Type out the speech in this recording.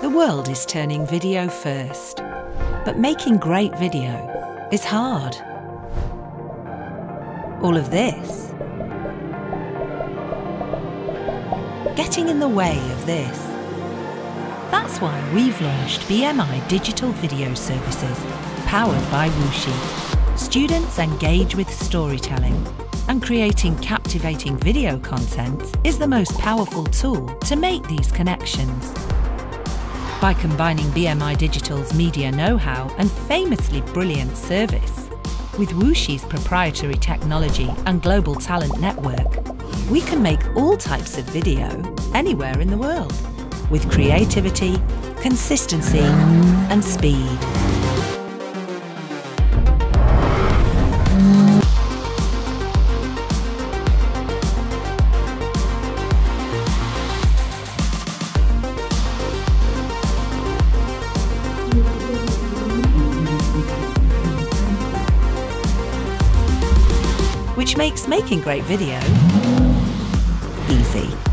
The world is turning video first, but making great video is hard. All of this getting in the way of this. That's why we've launched BMI Digital Video Services, powered by Wooshi. Students engage with storytelling, and creating captivating video content is the most powerful tool to make these connections. By combining BMI Digital's media know-how and famously brilliant service with Wooshi's proprietary technology and global talent network, we can make all types of video anywhere in the world with creativity, consistency and speed. Which makes making great video easy.